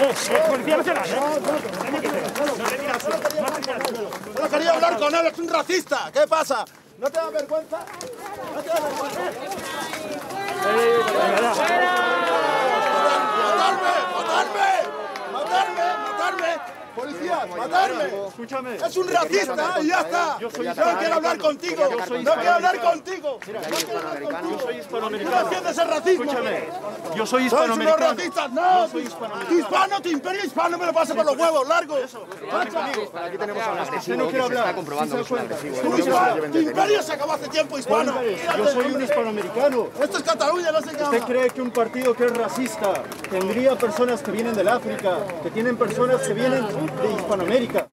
No quería hablar con él, es un racista. ¿Qué pasa? ¿No te da vergüenza? ¿No te da vergüenza? ¡Matarme! ¡Matarme! ¡Matarme! ¡Matarme! ¡Policía! ¡Matarme! Escúchame. ¡Es un racista! ¡Y ya está! Yo soy ¡No quiero hablar contigo! ¡No quiero hablar contigo! ¡No quiero hablar contigo! Yo soy ¿Tú hispanoamericano. defiendes el racismo? Escúchame. Yo soy ¡Sois unos hispanoamericano. racistas! ¡No! Yo soy hispanoamericano. hispano, tu imperio hispano me lo pasa por los huevos, largo. Aquí tenemos a un agresivo no se hablar. está comprobando que ¿Sí es un agresivo. Tu, imperio se acabó hace tiempo, hispano. Yo soy un hispanoamericano. Esto es Cataluña, no sé qué. ¿Usted cree que un partido que es racista tendría personas que vienen del África, que tienen personas que vienen de Hispanoamérica?